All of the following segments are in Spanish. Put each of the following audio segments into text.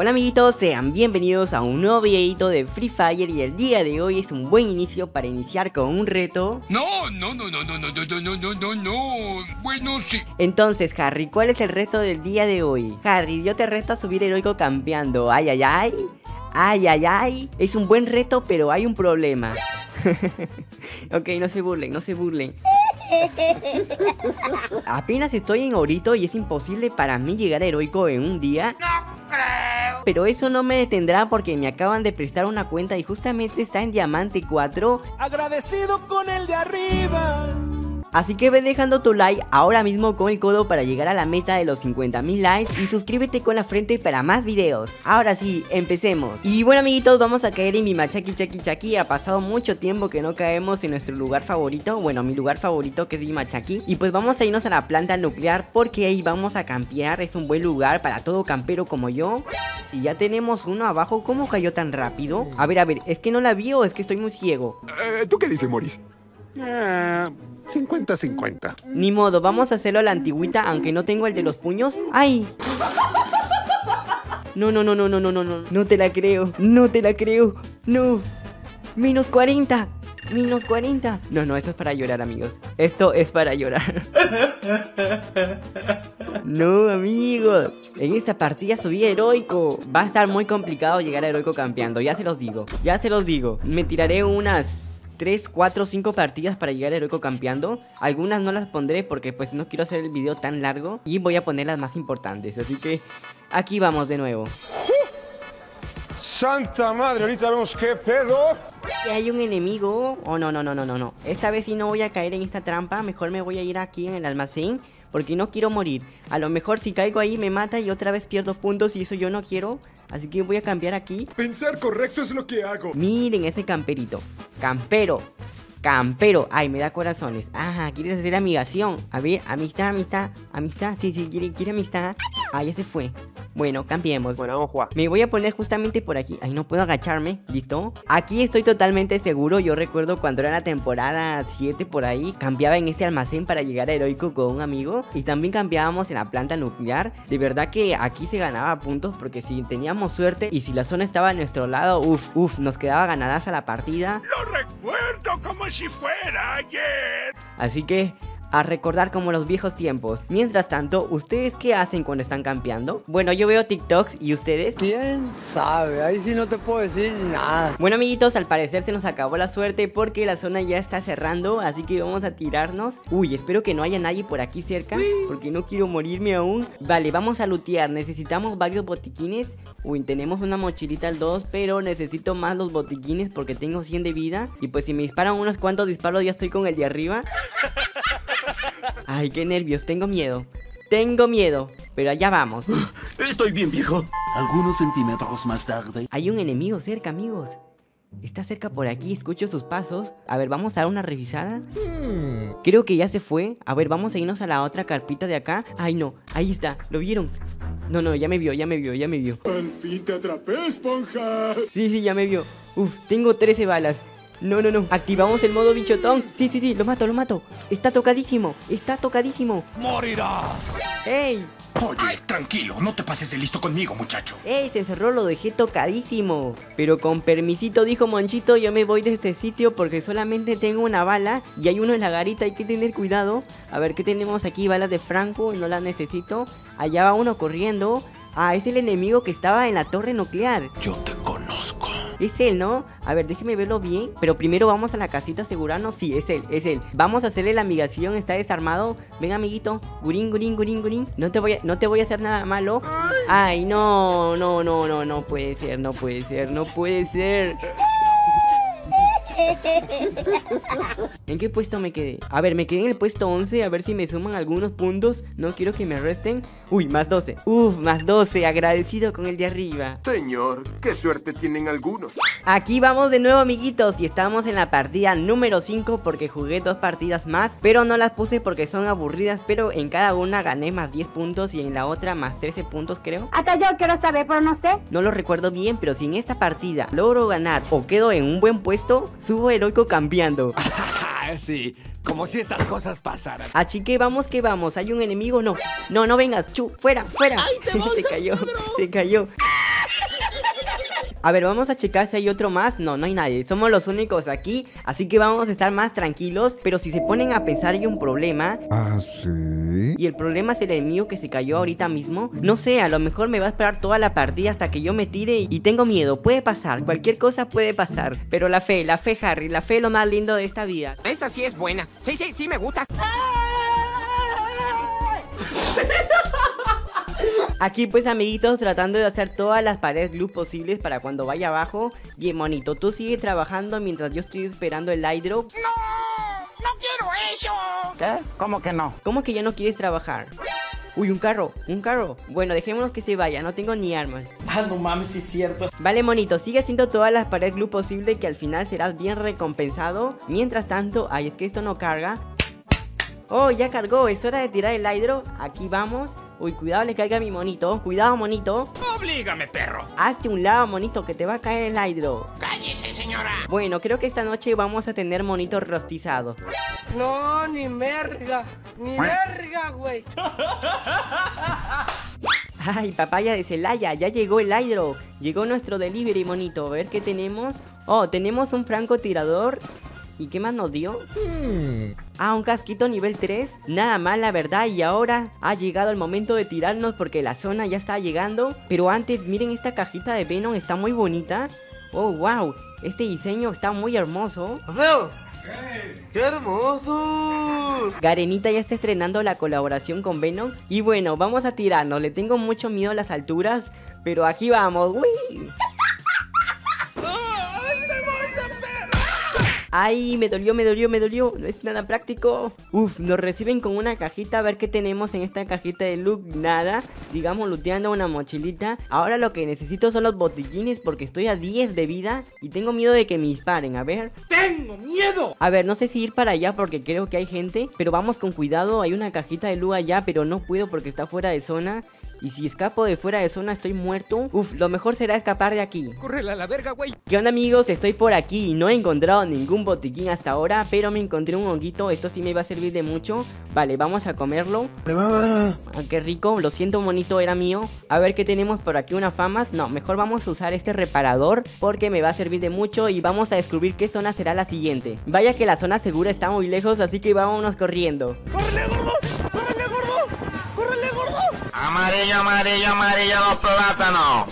Hola amiguitos, sean bienvenidos a un nuevo videito de Free Fire y el día de hoy es un buen inicio para iniciar con un reto. No, no, no, no, no, no, no, no, no, no, no. Bueno, sí. Entonces, Harry, ¿cuál es el reto del día de hoy? Harry, yo te reto a subir heroico campeando. Ay, ay, ay. Ay, ay, ay. Es un buen reto, pero hay un problema. ok, no se burlen, no se burlen. Apenas estoy en Orito y es imposible para mí llegar a heroico en un día. No. Pero eso no me detendrá porque me acaban de prestar una cuenta y justamente está en Diamante 4. Agradecido con el de arriba. Así que ve dejando tu like ahora mismo con el codo para llegar a la meta de los 50.000 likes y suscríbete con la frente para más videos. Ahora sí, empecemos. Y bueno amiguitos, vamos a caer en mi machaki chaki chaki. Ha pasado mucho tiempo que no caemos en nuestro lugar favorito. Bueno, mi lugar favorito que es mi machaki. Y pues vamos a irnos a la planta nuclear porque ahí vamos a campear. Es un buen lugar para todo campero como yo. Y ya tenemos uno abajo. ¿Cómo cayó tan rápido? A ver, a ver, ¿es que no la vi o es que estoy muy ciego? Eh, ¿Tú qué dices, Morris? 50-50. Ni modo, vamos a hacerlo a la antigüita aunque no tengo el de los puños. ¡Ay! No, no, no, no, no, no, no, no. No te la creo. No te la creo. No. Menos 40. Menos 40. No, no, esto es para llorar, amigos. Esto es para llorar. No, amigos. En esta partida subí heroico. Va a estar muy complicado llegar a heroico campeando. Ya se los digo. Ya se los digo. Me tiraré unas 3, 4, 5 partidas para llegar a heroico campeando. Algunas no las pondré porque pues no quiero hacer el video tan largo. Y voy a poner las más importantes. Así que aquí vamos de nuevo. Santa madre, ahorita vemos qué pedo. ¿Y hay un enemigo? Oh, no, no, no, no, no, no. Esta vez sí no voy a caer en esta trampa. Mejor me voy a ir aquí en el almacén. Porque no quiero morir. A lo mejor si caigo ahí me mata y otra vez pierdo puntos y eso yo no quiero. Así que voy a cambiar aquí. Pensar correcto es lo que hago. Miren ese camperito. Campero. Campero. Ay, me da corazones. Ajá, ¿quieres hacer amigación? A ver, amistad, amistad. Amistad. Sí, sí, quiere, quiere amistad. Ah, ya se fue. Bueno, cambiemos. Bueno, vamos a jugar. Me voy a poner justamente por aquí. Ay, no puedo agacharme. ¿Listo? Aquí estoy totalmente seguro. Yo recuerdo cuando era la temporada 7 por ahí. Cambiaba en este almacén para llegar a heroico con un amigo. Y también cambiábamos en la planta nuclear. De verdad que aquí se ganaba puntos. Porque si teníamos suerte y si la zona estaba a nuestro lado, uff, uff, nos quedaba ganadas a la partida. Lo recuerdo como si fuera ayer. Así que a recordar como los viejos tiempos. Mientras tanto, ¿ustedes qué hacen cuando están campeando? Bueno, yo veo TikToks y ustedes. ¿Quién sabe? Ahí sí no te puedo decir nada. Bueno amiguitos, al parecer se nos acabó la suerte porque la zona ya está cerrando, así que vamos a tirarnos. Uy, espero que no haya nadie por aquí cerca, porque no quiero morirme aún. Vale, vamos a lootear, necesitamos varios botiquines. Uy, tenemos una mochilita al 2, pero necesito más los botiquines porque tengo 100 de vida. Y pues si me disparan unos cuantos disparos ya estoy con el de arriba. Ay, qué nervios, tengo miedo. Tengo miedo, pero allá vamos. Estoy bien, viejo. Algunos centímetros más tarde. Hay un enemigo cerca, amigos. Está cerca por aquí, escucho sus pasos. A ver, vamos a dar una revisada. Creo que ya se fue. A ver, vamos a irnos a la otra carpita de acá. Ay, no, ahí está, ¿lo vieron? No, no, ya me vio, ya me vio, ya me vio. Al fin te atrapé, esponja. Sí, sí, ya me vio. Uf, tengo 13 balas. No, no, no. Activamos el modo bichotón. Sí, sí, sí, lo mato, lo mato. Está tocadísimo, está tocadísimo. Morirás. ¡Ey! Oye, tranquilo, no te pases de listo conmigo, muchacho. ¡Ey! Se encerró, lo dejé tocadísimo. Pero con permisito, dijo Monchito, yo me voy de este sitio porque solamente tengo una bala y hay uno en la garita, hay que tener cuidado. A ver, ¿qué tenemos aquí? Balas de Franco, no las necesito. Allá va uno corriendo. Ah, es el enemigo que estaba en la torre nuclear. Yo te. Es él, ¿no? A ver, déjeme verlo bien. Pero primero vamos a la casita a asegurarnos. Sí, es él, es él. Vamos a hacerle la migración. Está desarmado. Ven, amiguito. Gurín, gurín, gurín, gurín. No te voy a, no te voy a hacer nada malo. Ay, no, no, no, no, no puede ser, no puede ser, no puede ser. ¿En qué puesto me quedé? A ver, me quedé en el puesto 11, a ver si me suman algunos puntos. No quiero que me resten. Uy, más 12. Uf, más 12, agradecido con el de arriba. Señor, qué suerte tienen algunos. Aquí vamos de nuevo, amiguitos, y estamos en la partida número 5 porque jugué dos partidas más, pero no las puse porque son aburridas, pero en cada una gané más 10 puntos y en la otra más 13 puntos, creo. Hasta yo quiero saber, pero no sé. No lo recuerdo bien, pero si en esta partida logro ganar o quedo en un buen puesto, subo heroico cambiando. sí, como si estas cosas pasaran. Así que vamos que vamos, hay un enemigo, no. No, no vengas, chu, fuera, fuera. se cayó, se cayó. A ver, vamos a checar si hay otro más. No, no hay nadie. Somos los únicos aquí. Así que vamos a estar más tranquilos. Pero si se ponen a pensar hay un problema. ¿Ah, sí? Y el problema es el enemigo que se cayó ahorita mismo. No sé, a lo mejor me va a esperar toda la partida hasta que yo me tire y tengo miedo. Puede pasar, cualquier cosa puede pasar. Pero la fe, la fe, Harry, la fe es lo más lindo de esta vida. Esa sí es buena. Sí, sí, sí me gusta. Aquí pues amiguitos tratando de hacer todas las paredes glue posibles para cuando vaya abajo Bien monito, tú sigue trabajando mientras yo estoy esperando el light drop ¡No! ¡No quiero eso! ¿Qué? ¿Cómo que no? ¿Cómo que ya no quieres trabajar? Uy, un carro, un carro Bueno, dejémonos que se vaya, no tengo ni armas Ah, no mames, sí es cierto. Vale monito, sigue haciendo todas las paredes glue posibles que al final serás bien recompensado Mientras tanto, ay es que esto no carga Oh, ya cargó, es hora de tirar el hidro. Aquí vamos. Uy, cuidado le caiga a mi monito. Cuidado monito. Oblígame, perro. Hazte un lado monito que te va a caer el hidro. ¡Cállese, señora! Bueno, creo que esta noche vamos a tener monito rostizado. No, ni merga. Ni merga, güey. Ay, papaya de Celaya, ya llegó el hidro. Llegó nuestro delivery monito. A ver qué tenemos. Oh, tenemos un francotirador ¿Y qué más nos dio? Ah, un casquito nivel 3 Nada mal la verdad y ahora ha llegado el momento de tirarnos porque la zona ya está llegando Pero antes miren esta cajita de Venom está muy bonita Oh, wow, este diseño está muy hermoso ¡Qué hermoso! Garenita ya está estrenando la colaboración con Venom Y bueno, vamos a tirarnos, le tengo mucho miedo a las alturas Pero aquí vamos, ¡Uy! Ay, me dolió, me dolió, me dolió. No es nada práctico. Uf, nos reciben con una cajita. A ver qué tenemos en esta cajita de loot. Nada. Digamos, looteando una mochilita. Ahora lo que necesito son los botiquines porque estoy a 10 de vida y tengo miedo de que me disparen. A ver. ¡Tengo miedo! A ver, no sé si ir para allá porque creo que hay gente. Pero vamos con cuidado. Hay una cajita de loot allá, pero no puedo porque está fuera de zona. Y si escapo de fuera de zona estoy muerto. Uf, lo mejor será escapar de aquí. ¡Córrela a la verga, güey! ¿Qué onda amigos? Estoy por aquí y no he encontrado ningún botiquín hasta ahora Pero me encontré un honguito, esto sí me va a servir de mucho. Vale, vamos a comerlo. Ah, qué rico, lo siento monito, era mío. A ver qué tenemos por aquí, unas famas No, mejor vamos a usar este reparador Porque me va a servir de mucho y vamos a descubrir qué zona será la siguiente. Vaya que la zona segura está muy lejos, así que vámonos corriendo Amarillo, amarillo, amarillo, los plátanos.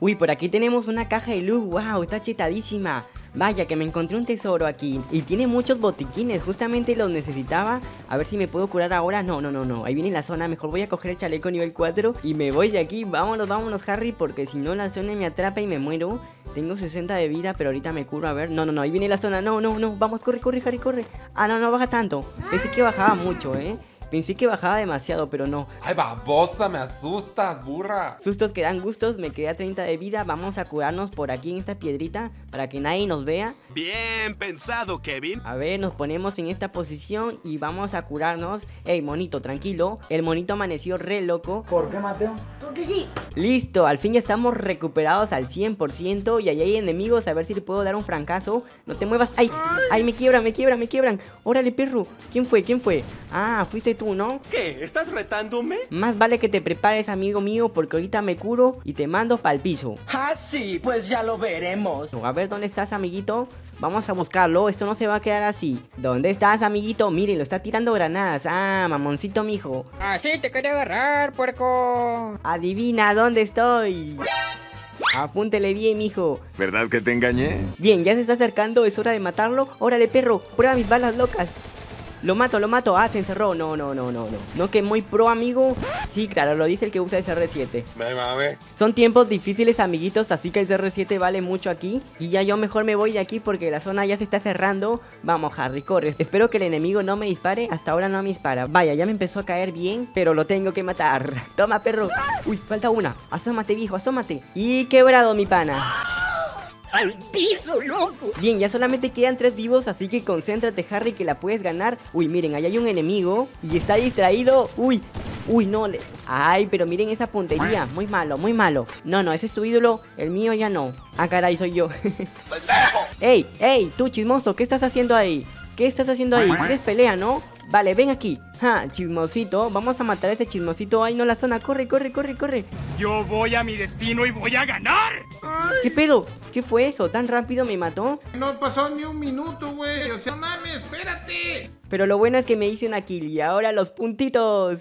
Uy, por aquí tenemos una caja de luz, wow, está chetadísima. Vaya que me encontré un tesoro aquí. Y tiene muchos botiquines, justamente los necesitaba. A ver si me puedo curar ahora. No, no, no, no, ahí viene la zona. Mejor voy a coger el chaleco nivel 4 Y me voy de aquí, vámonos, vámonos Harry Porque si no la zona me atrapa y me muero. Tengo 60 de vida, pero ahorita me curo. A ver, no, no, no, ahí viene la zona. No, no, no, vamos, corre, corre, Harry, corre. Ah, no, no baja tanto. Pensé que bajaba mucho, eh Pensé que bajaba demasiado, pero no. Ay, babosa, me asustas, burra. Sustos que dan gustos, me quedé a 30 de vida. Vamos a curarnos por aquí en esta piedrita para que nadie nos vea. Bien pensado, Kevin. A ver, nos ponemos en esta posición y vamos a curarnos. Ey, monito, tranquilo. El monito amaneció re loco. ¿Por qué, Mateo? Porque sí. Listo, al fin ya estamos recuperados al 100% y ahí hay enemigos, a ver si le puedo dar un francazo. No te muevas. ¡Ay! ¡Ay, me quiebran, me quiebran, me quiebran! ¡Órale, perro! ¿Quién fue? ¿Quién fue? Ah, fuiste tú, ¿no? ¿Qué? ¿Estás retándome? Más vale que te prepares, amigo mío, porque ahorita me curo y te mando pa'l piso. Ah, sí, pues ya lo veremos. A ver, ¿dónde estás, amiguito? Vamos a buscarlo, esto no se va a quedar así. ¿Dónde estás, amiguito? Mire, lo está tirando granadas. Ah, mamoncito, mijo. Así te quería agarrar, puerco. Adivina dónde estoy. Apúntele bien, mijo. ¿Verdad que te engañé? Bien, ya se está acercando, es hora de matarlo. Órale, perro, prueba mis balas locas. Lo mato, lo mato. Ah, se encerró. No, no, no, no, no. No que muy pro, amigo. Sí, claro, lo dice el que usa el CR7. Me mame. Son tiempos difíciles, amiguitos, así que el CR7 vale mucho aquí. Y ya yo mejor me voy de aquí porque la zona ya se está cerrando. Vamos, Harry, corre. Espero que el enemigo no me dispare. Hasta ahora no me dispara. Vaya, ya me empezó a caer bien, pero lo tengo que matar. Toma, perro. Uy, falta una. Asómate, viejo, asómate. Y quebrado, mi pana. ¡Al piso, loco! Bien, ya solamente quedan tres vivos, así que concéntrate, Harry, que la puedes ganar. Uy, miren, ahí hay un enemigo y está distraído. Uy, uy, no. Le... Ay, pero miren esa puntería. Muy malo, muy malo. No, no, ese es tu ídolo. El mío ya no. Ah, caray, soy yo. ¡Ey, ey! Tú, chismoso, ¿qué estás haciendo ahí? ¿Qué estás haciendo ahí? ¿Quieres pelea, no? Vale, ven aquí. Ja, chismosito. Vamos a matar a ese chismosito. Ay, no, la zona. Corre, corre, corre, corre. Yo voy a mi destino y voy a ganar. ¿Qué pedo? ¿Qué fue eso? ¿Tan rápido me mató? No pasó ni un minuto, güey. O sea, no mames, espérate. Pero lo bueno es que me hice una kill y ahora los puntitos.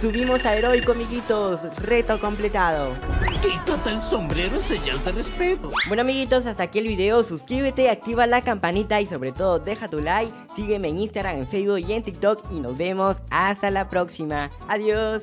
Subimos a heroico, amiguitos. Reto completado. Quítate el sombrero, señal de respeto. Bueno, amiguitos, hasta aquí el video. Suscríbete, activa la campanita y sobre todo deja tu like. Sígueme en Instagram, en Facebook y en TikTok. Y nos vemos hasta la próxima. Adiós.